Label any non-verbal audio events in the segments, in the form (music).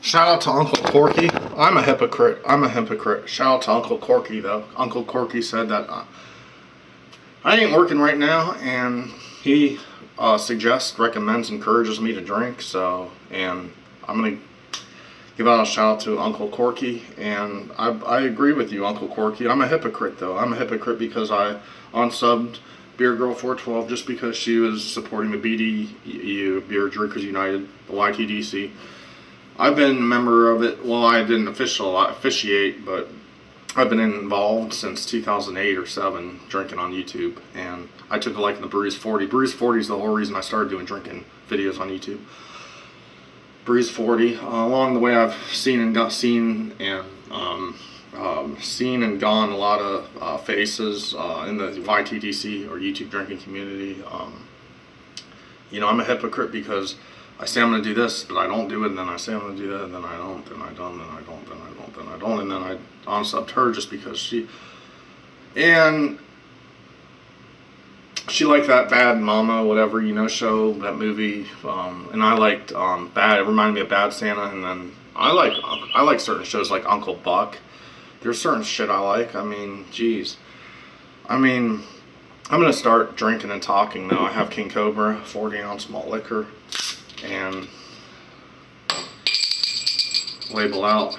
Shout out to Uncle Corky. I'm a hypocrite. I'm a hypocrite. Shout out to Uncle Corky though. Uncle Corky said that uh, I ain't working right now, and he uh, suggests, recommends, encourages me to drink. So, and I'm gonna give out a shout out to Uncle Corky, and I, I agree with you, Uncle Corky. I'm a hypocrite though. I'm a hypocrite because I unsubbed Beer Girl 412 just because she was supporting the BDU, Beer Drinkers United, the YTDC. I've been a member of it. Well, I didn't official officiate, but I've been involved since 2008 or 7 drinking on YouTube, and I took a liking to Breeze 40. Breeze 40 is the whole reason I started doing drinking videos on YouTube. Breeze 40. Uh, along the way, I've seen and got seen and um, um, seen and gone a lot of uh, faces uh, in the YTDC or YouTube drinking community. Um, you know, I'm a hypocrite because I say I'm going to do this, but I don't do it, and then I say I'm going to do that, and then I don't, then I don't, then I don't, then I don't, then I don't, and then I unsubbed her just because she, and she liked that Bad Mama, whatever, you know, show, that movie, um, and I liked um, Bad, it reminded me of Bad Santa, and then I like, I like certain shows like Uncle Buck. There's certain shit I like, I mean, geez. I mean, I'm going to start drinking and talking now. I have King Cobra, 40 ounce malt liquor and label out.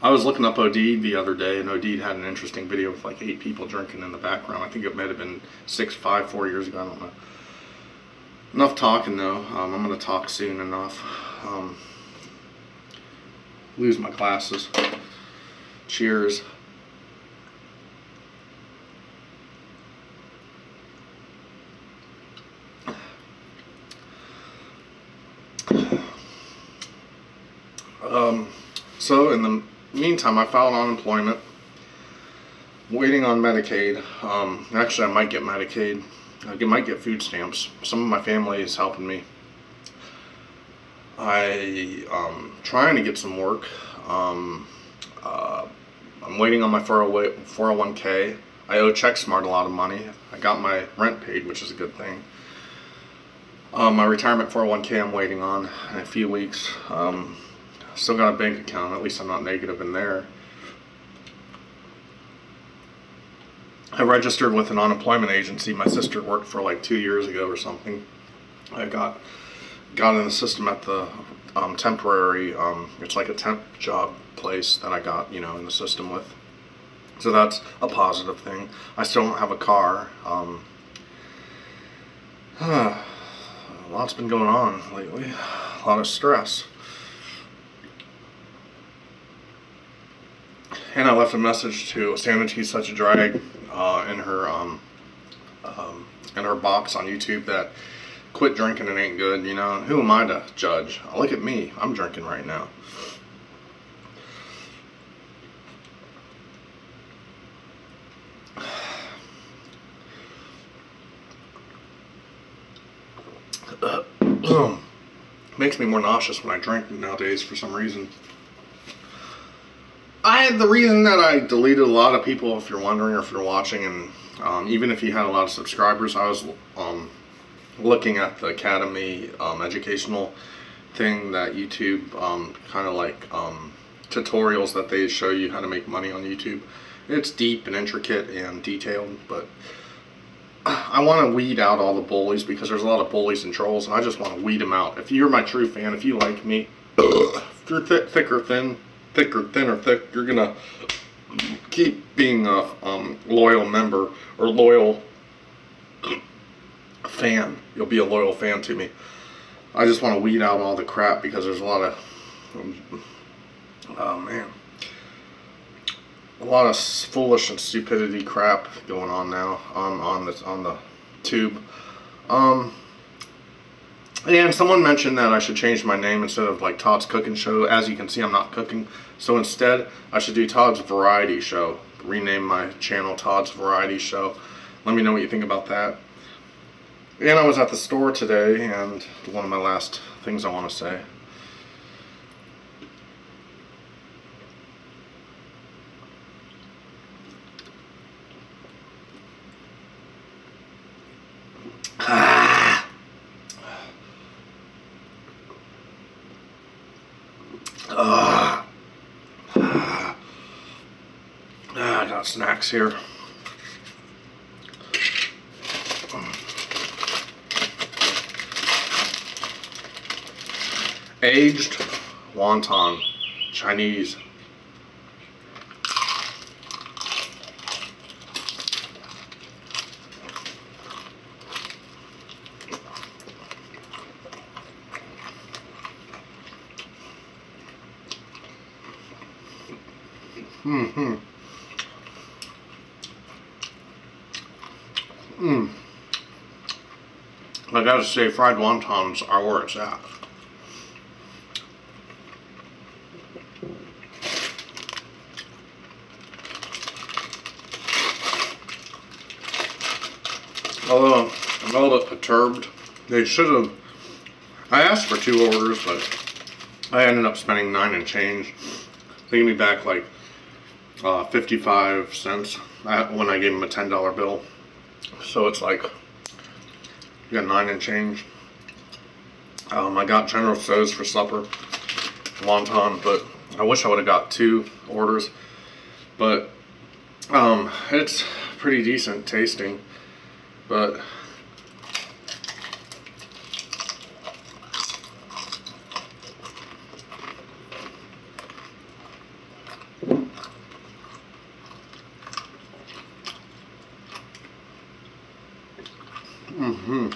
I was looking up Odeed the other day, and Odeed had an interesting video with like eight people drinking in the background. I think it might have been six, five, four years ago. I don't know. Enough talking though. Um, I'm going to talk soon enough. Um, lose my glasses. Cheers. Um, in the meantime, I filed unemployment, waiting on Medicaid. Um, actually, I might get Medicaid. I might get food stamps. Some of my family is helping me. I um trying to get some work. Um, uh, I'm waiting on my 401k. I owe CheckSmart a lot of money. I got my rent paid, which is a good thing. Um, my retirement 401k I'm waiting on in a few weeks. Um, Still got a bank account, at least I'm not negative in there. I registered with an unemployment agency. My sister worked for like two years ago or something. I got got in the system at the um, temporary, um, it's like a temp job place that I got, you know, in the system with. So that's a positive thing. I still don't have a car. Um, (sighs) a lot's been going on lately. A lot of stress. And I left a message to Sanity's Such a Drag uh, in her um, um, in her box on YouTube that quit drinking it ain't good. You know, who am I to judge? Look at me, I'm drinking right now. (clears throat) Makes me more nauseous when I drink nowadays for some reason. I the reason that I deleted a lot of people, if you're wondering or if you're watching, and um, even if you had a lot of subscribers, I was um, looking at the Academy um, educational thing that YouTube um, kind of like um, tutorials that they show you how to make money on YouTube. It's deep and intricate and detailed, but I want to weed out all the bullies because there's a lot of bullies and trolls, and I just want to weed them out. If you're my true fan, if you like me, (coughs) if you're th thick or thin, thick or thin or thick, you're gonna keep being a um, loyal member or loyal fan. You'll be a loyal fan to me. I just want to weed out all the crap because there's a lot of, um, oh man, a lot of foolish and stupidity crap going on now on on this on the tube. Um, and someone mentioned that I should change my name instead of like Todd's Cooking Show. As you can see, I'm not cooking. So instead, I should do Todd's Variety Show. Rename my channel Todd's Variety Show. Let me know what you think about that. And I was at the store today, and one of my last things I want to say. Ah. Got snacks here. Aged wonton, Chinese. Mm. I gotta say, fried wontons are where it's at. Although I'm a little bit perturbed. They should have. I asked for two orders, but I ended up spending nine and change. They gave me back like uh, 55 cents when I gave them a $10 bill. So it's like, you got nine and change. Um, I got General Tso's for supper, wonton, but I wish I would have got two orders. But um, it's pretty decent tasting, but Mm-hmm.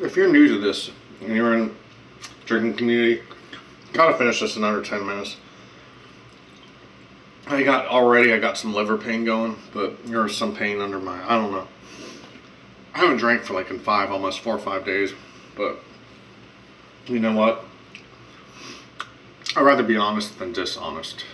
If you're new to this and you're in drinking community, gotta finish this in under 10 minutes. I got already I got some liver pain going, but there's some pain under my I don't know. I haven't drank for like in five, almost four or five days, but you know what? I'd rather be honest than dishonest.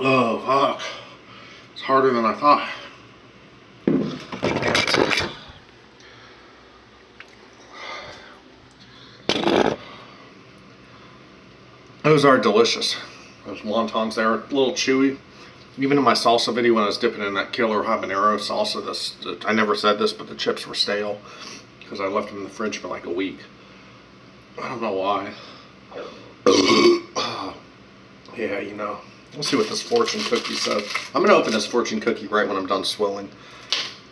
Oh, fuck. It's harder than I thought. Those are delicious. Those wontons there, a little chewy. Even in my salsa video when I was dipping in that killer habanero salsa, this I never said this, but the chips were stale because I left them in the fridge for like a week. I don't know why. (coughs) yeah, you know. We'll see what this fortune cookie says. I'm gonna open this fortune cookie right when I'm done swilling.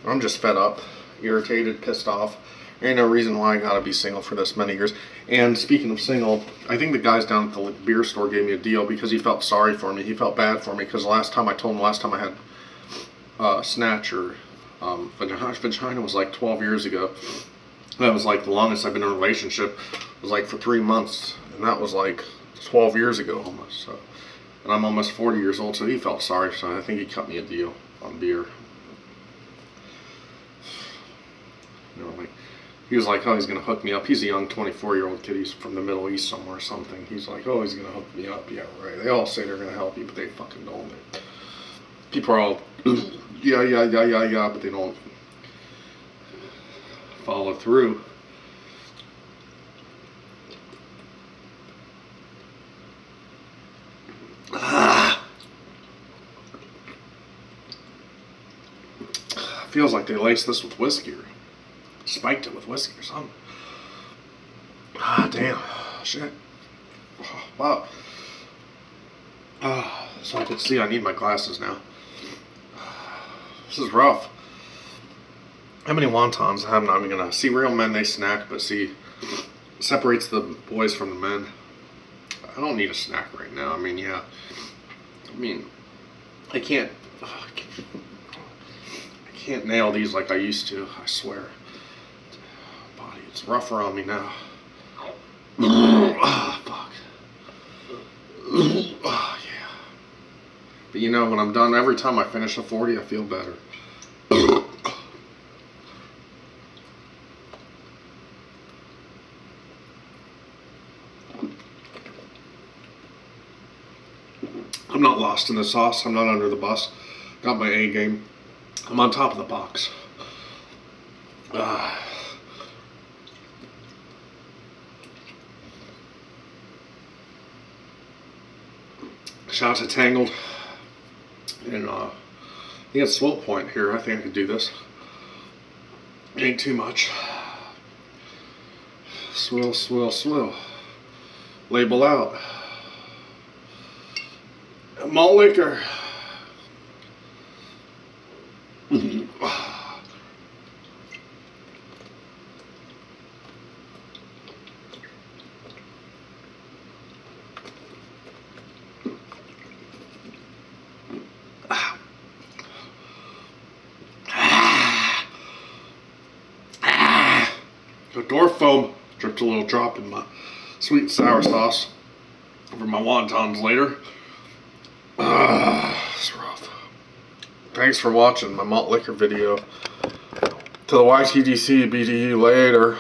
I'm just fed up, irritated, pissed off. There ain't no reason why I gotta be single for this many years. And speaking of single, I think the guys down at the beer store gave me a deal because he felt sorry for me. He felt bad for me because last time I told him last time I had uh, snatcher um, vagina was like 12 years ago. That was like the longest I've been in a relationship. It was like for three months, and that was like 12 years ago almost. So, and I'm almost 40 years old, so he felt sorry. So I think he cut me a deal on beer. You know, like he was like, oh, he's gonna hook me up. He's a young 24 year old kid. He's from the Middle East somewhere or something. He's like, oh, he's gonna hook me up. Yeah, right. They all say they're gonna help you, but they fucking don't. People are all, (clears throat) yeah, yeah, yeah, yeah, yeah, but they don't follow through. Ah. Feels like they laced this with whiskey or spiked it with whiskey or something. Ah, damn. Shit. Wow. Ah, so I can see I need my glasses now. This is rough. How many wontons I'm not even gonna see real men they snack, but see separates the boys from the men. I don't need a snack right now. I mean, yeah. I mean, I can't. I can't nail these like I used to. I swear. Body, it's rougher on me now. Ah, fuck. Oh, yeah. But you know, when I'm done, every time I finish a 40, I feel better. I'm not lost in the sauce. I'm not under the bus. Got my A game. I'm on top of the box. Ah. Shout out to Tangled. And uh, I think it's Swell Point here. I think I could do this. Ain't too much. Swill, swill, swill. Label out. Malt liquor. The door foam dripped a little drop in my sweet and sour sauce for my wontons later. Ah, it's rough. Thanks for watching my malt liquor video. To the YTDC BDU later.